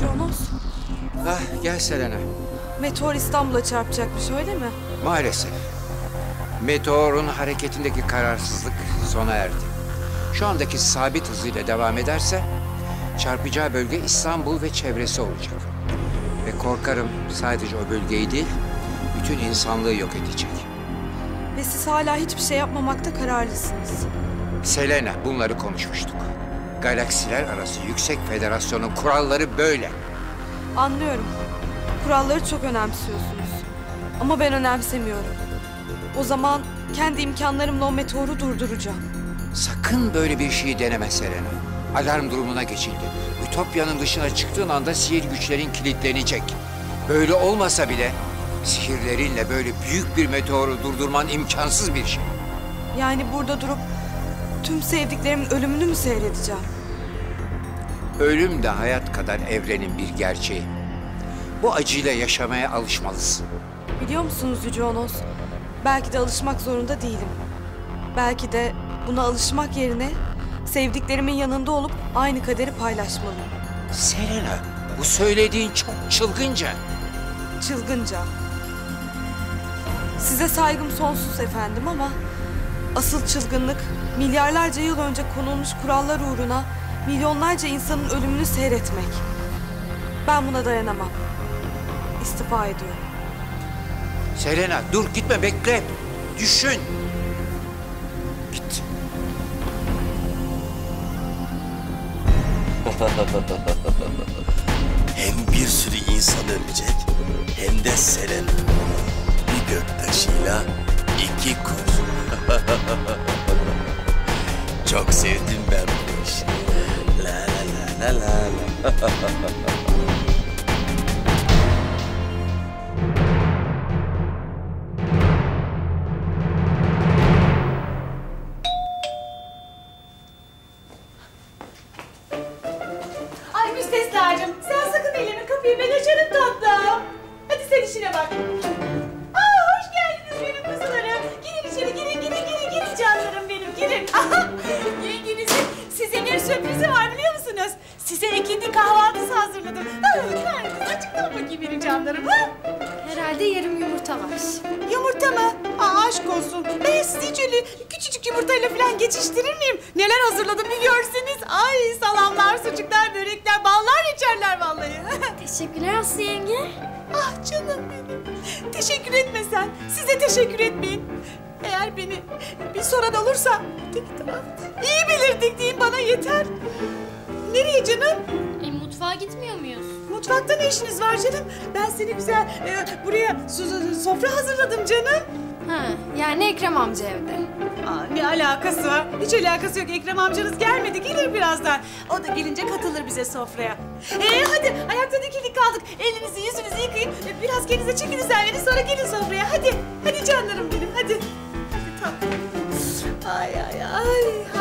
Jonas, Ah gel Selena. meteor İstanbul'a çarpacakmış öyle mi? Maalesef. Meteorun hareketindeki kararsızlık sona erdi. Şu andaki sabit hızıyla devam ederse çarpacağı bölge İstanbul ve çevresi olacak. Ve korkarım sadece o bölgeyi değil, bütün insanlığı yok edecek. Ve siz hala hiçbir şey yapmamakta kararlısınız. Selena bunları konuşmuştuk. Galaksiler arası yüksek federasyonun kuralları böyle. Anlıyorum. Kuralları çok önemsiyorsunuz. Ama ben önemsemiyorum. O zaman kendi imkanlarımla o meteoru durduracağım. Sakın böyle bir şeyi deneme Selena. Alarm durumuna geçildi. Ütopya'nın dışına çıktığın anda sihir güçlerin kilitlenecek. Böyle olmasa bile sihirlerinle böyle büyük bir meteoru durdurman imkansız bir şey. Yani burada durup tüm sevdiklerimin ölümünü mü seyredeceğim? Ölüm de hayat kadar evrenin bir gerçeği. Bu acıyla yaşamaya alışmalısın. Biliyor musunuz Yüce Onos? Belki de alışmak zorunda değilim. Belki de buna alışmak yerine sevdiklerimin yanında olup aynı kaderi paylaşmalıyım. Selena, bu söylediğin çok çılgınca. Çılgınca. Size saygım sonsuz efendim ama asıl çılgınlık milyarlarca yıl önce konulmuş kurallar uğruna milyonlarca insanın ölümünü seyretmek. Ben buna dayanamam. İstifa ediyorum. Selena dur gitme bekle. Düşün. Git. Hem bir sürü insan ölecek hem de Selena. Bir göktaşıyla iki kuş. Çok sevdim ben bu işi. La la la la la. Size ikindi kahvaltısı hazırladım. Karnınız açıktan bakayım benim canlarım. Ha? Herhalde yarım yumurta var. Yumurta mı? Aa, aşk olsun. Ben öyle küçücük yumurtayla falan geçiştirir miyim? Neler hazırladım bir görseniz. Ay salamlar, sucuklar, börekler, ballar içerler vallahi. Teşekkürler Aslı yenge. ah canım benim. Teşekkür etmesen, size teşekkür etmeyin. Eğer beni bir soran olursa. İyi bilirdik deyin bana yeter. Nereye canım? E, mutfağa gitmiyor muyuz? Mutfakta ne işiniz var canım? Ben seni güzel e, buraya sofra hazırladım canım. Ha, yani Ekrem amca evde. Aa, ne alakası var? Hiç alakası yok. Ekrem amcanız gelmedi. Gelir birazdan. O da gelince katılır bize sofraya. Ee hadi ayakta dikildik kaldık. Elinizi yüzünüzü yıkayın. Ee, Biraz kendinize çekin üzerine sonra gelin sofraya. Hadi. Hadi canlarım benim hadi. Hadi tatlım. Ay ay ay.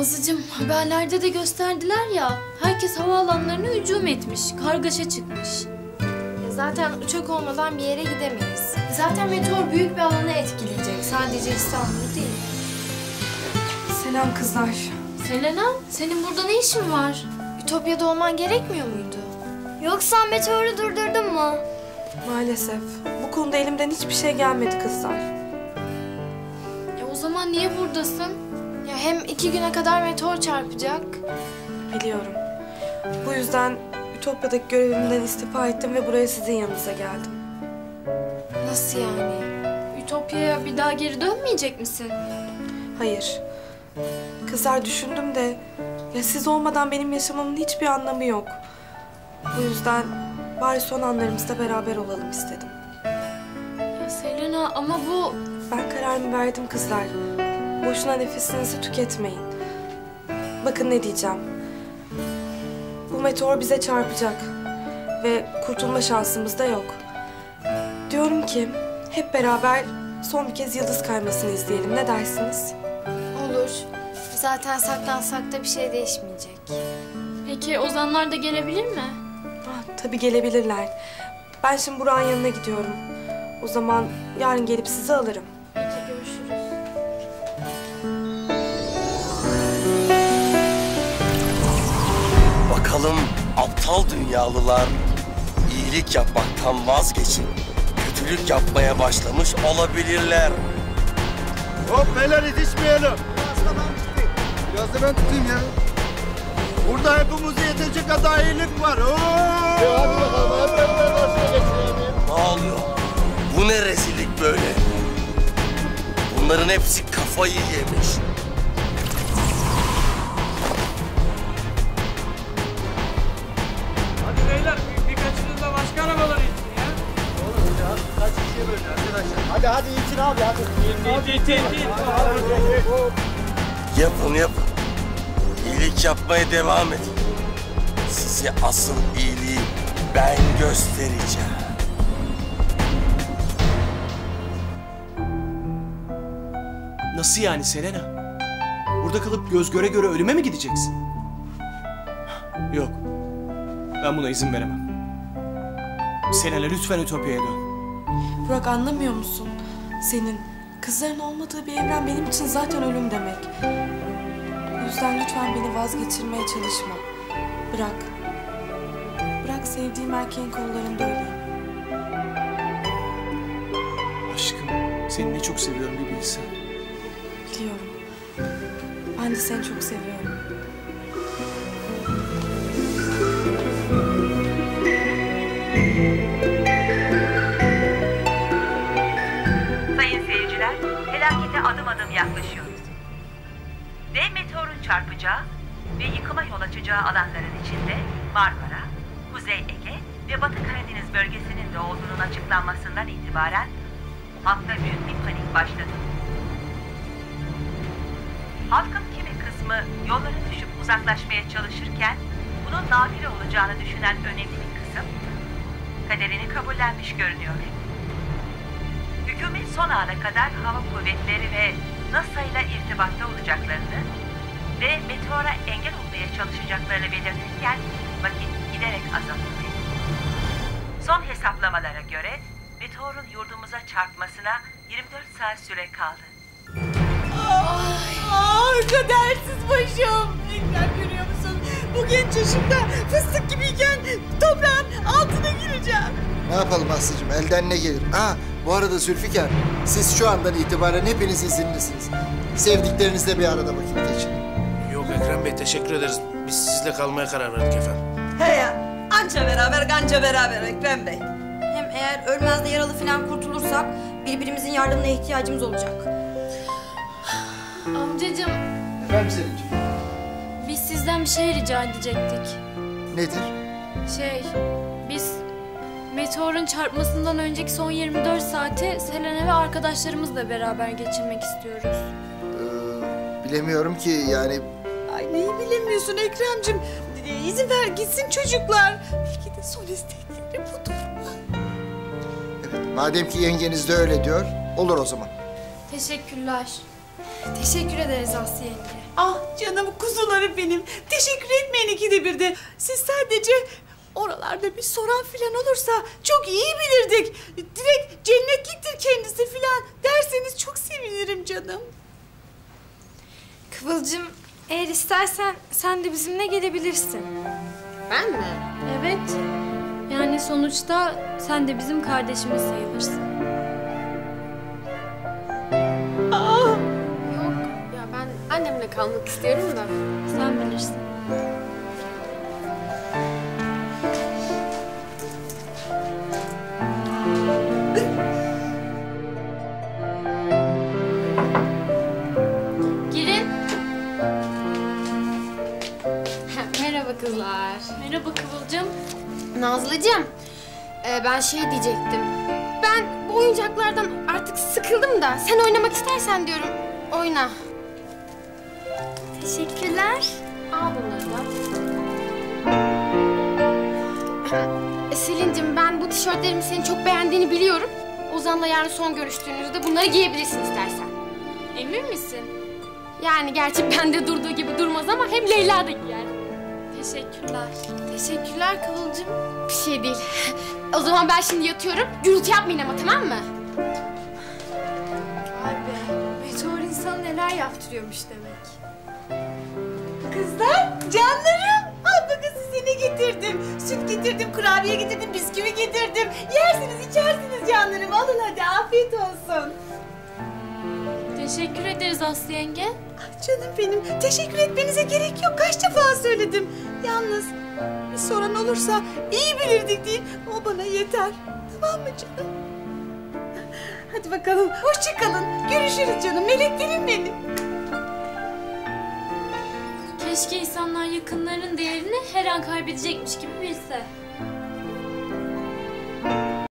Nazlıcığım haberlerde de gösterdiler ya. Herkes havaalanlarına hücum etmiş. Kargaşa çıkmış. zaten uçak olmadan bir yere gidemeyiz. Zaten meteor büyük bir alanı etkileyecek. Sadece İstanbul değil. Selam kızlar. Selena senin burada ne işin var? Ütopya'da olman gerekmiyor muydu? Yoksa meteoru durdurdun mu? Maalesef. Bu konuda elimden hiçbir şey gelmedi kızlar. E o zaman niye buradasın? Ya hem iki güne kadar meteor çarpacak. Biliyorum. Bu yüzden Ütopya'daki görevimden istifa ettim ve buraya sizin yanınıza geldim. Nasıl yani? Ütopya'ya bir daha geri dönmeyecek misin? Hayır. Kızlar düşündüm de ya siz olmadan benim yaşamamın hiçbir anlamı yok. Bu yüzden bari son anlarımızda beraber olalım istedim. Ya Selena ama bu... Ben kararımı verdim kızlar. Boşuna nefesinizi tüketmeyin. Bakın ne diyeceğim. Bu meteor bize çarpacak. Ve kurtulma şansımız da yok. Diyorum ki hep beraber son bir kez yıldız kaymasını izleyelim. Ne dersiniz? Olur. Zaten saklansak da bir şey değişmeyecek. Peki Ozanlar da gelebilir mi? Ah, tabii gelebilirler. Ben şimdi Burak'ın yanına gidiyorum. O zaman yarın gelip sizi alırım. Aptal dünyalılar iyilik yapmaktan vazgeçip kötülük yapmaya başlamış olabilirler. Hop beyler yetişmeyelim. Biraz da ben tutayım. Biraz da ben tutayım ya. Burada hepimize yetecek kadar iyilik var. Oo! hadi bakalım hep beraber karşıya geçirelim. Ne oluyor? Bu ne rezillik böyle? Bunların hepsi kafayı yemiş. Hadi hadi için abi hadi. İt, it. Yapın yapın. İyilik yapmaya devam edin. Size asıl iyiliği ben göstereceğim. Nasıl yani Selena? Burada kalıp göz göre göre ölüme mi gideceksin? Yok. Ben buna izin veremem. Selena lütfen Ütopya'ya dön. Burak anlamıyor musun? Senin kızların olmadığı bir evren benim için zaten ölüm demek. O yüzden lütfen beni vazgeçirmeye çalışma. Bırak. Bırak sevdiğim erkeğin kollarında öleyim. Aşkım seni ne çok seviyorum bir bilsen. Biliyorum. Ben de seni çok seviyorum. Çarpacağı ve yıkıma yol açacağı alanların içinde Marmara, Kuzey Ege ve Batı Karadeniz bölgesinin de olduğunun açıklanmasından itibaren halkta büyük bir panik başladı. Halkın kimi kısmı yollara düşüp uzaklaşmaya çalışırken bunun nafile olacağını düşünen önemli bir kısım kaderini kabullenmiş görünüyor. Hükümet son ana kadar hava kuvvetleri ve NASA ile irtibatta olacaklarını meteora engel olmaya çalışacaklarını belirtirken vakit giderek azalıyor. Son hesaplamalara göre meteorun yurdumuza çarpmasına 24 saat süre kaldı. Ah kadersiz başım. Ekrem görüyor musun? Bu genç yaşımda fıstık gibiyken toprağın altına gireceğim. Ne yapalım Aslı'cığım elden ne gelir? Ha bu arada Zülfikar siz şu andan itibaren hepiniz izinlisiniz. Sevdiklerinizle bir arada vakit geçirin. Ekrem Bey teşekkür ederiz. Biz sizle kalmaya karar verdik efendim. He ya, anca beraber ganca beraber Ekrem Bey. Hem eğer ölmez de yaralı falan kurtulursak birbirimizin yardımına ihtiyacımız olacak. Amcacığım Efendim Selin'ciğim. biz sizden bir şey rica edecektik. Nedir? Şey biz meteorun çarpmasından önceki son 24 saati Selena ve arkadaşlarımızla beraber geçirmek istiyoruz. Ee, bilemiyorum ki yani neyi bilemiyorsun Ekrem'cim. Ee, İzin ver gitsin çocuklar. Belki de son istekleri budur. evet, madem ki yengeniz de öyle diyor olur o zaman. Teşekkürler. Teşekkür ederiz Aslı yenge. Ah canım kuzuları benim. Teşekkür etmeyin ikide bir de. Siz sadece oralarda bir soran filan olursa çok iyi bilirdik. Direkt cennetliktir kendisi filan derseniz çok sevinirim canım. Kıvılcım eğer istersen sen de bizimle gelebilirsin. Ben mi? Evet. Yani sonuçta sen de bizim kardeşimiz sayılırsın. Yok. Ya ben annemle kalmak istiyorum da. Sen bilirsin. Merhaba kızlar. Merhaba Kıvılcım. Nazlıcığım. e, ben şey diyecektim. Ben bu oyuncaklardan artık sıkıldım da sen oynamak istersen diyorum. Oyna. Teşekkürler. Al bunları da. E, Selin'cim ben bu tişörtlerimi senin çok beğendiğini biliyorum. Ozan'la yarın son görüştüğünüzde bunları giyebilirsin istersen. Emin misin? Yani gerçi bende durduğu gibi durmaz ama hem Leyla da giyer. Teşekkürler. Teşekkürler Kıvılcım. Bir şey değil. O zaman ben şimdi yatıyorum. Gürültü yapmayın ama tamam mı? Vay be. Meteor insan neler yaptırıyormuş demek. Kızlar, canlarım. Al bakın size ne getirdim. Süt getirdim, kurabiye getirdim, bisküvi getirdim. Yersiniz, içersiniz canlarım. Alın hadi, afiyet olsun. Teşekkür ederiz Aslı yenge. Ah canım benim, teşekkür etmenize gerek yok. Kaç defa söyledim. Yalnız bir soran olursa iyi bilirdik değil. O bana yeter. Tamam mı canım? Hadi bakalım, hoşça kalın. Görüşürüz canım, meleklerim benim. Keşke insanlar yakınlarının değerini her an kaybedecekmiş gibi bilse.